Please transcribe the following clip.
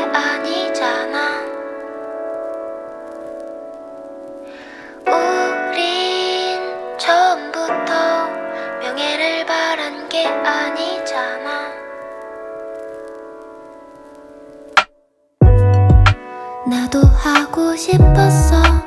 아니잖아. 우린 처음부터 명예를 바란 게 아니잖아. 나도 하고 싶었어.